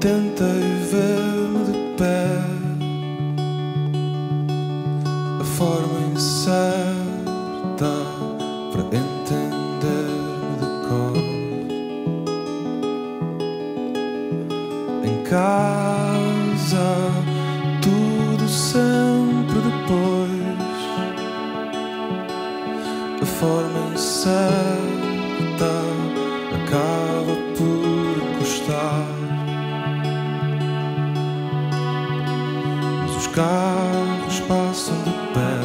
Tentei ver-me de pé, a forma incerta para entender-me de cor. Em casa, tudo sempre depois, a forma incerta acaba por encostar. Os carros passam de pé,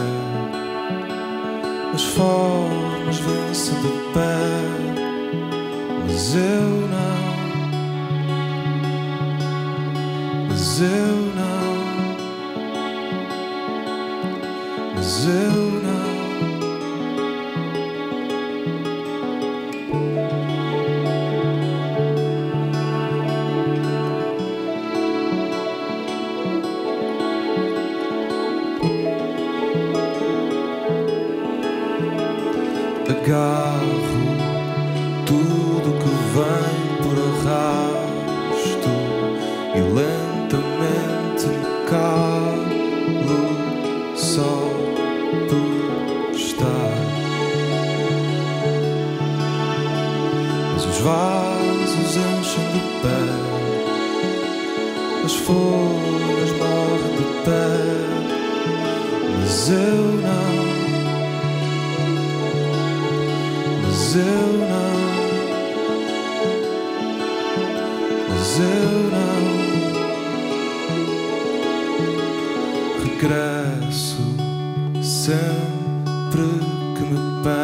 as formas vencem de pé, mas eu não, mas eu não, mas eu não. Agarro tudo que vem por arrasto e lentamente me calo só por estar. Mas os vasos enchem de pé, as folhas morrem de pé, mas eu não. Eu não, mas eu não regresso sempre que me assim.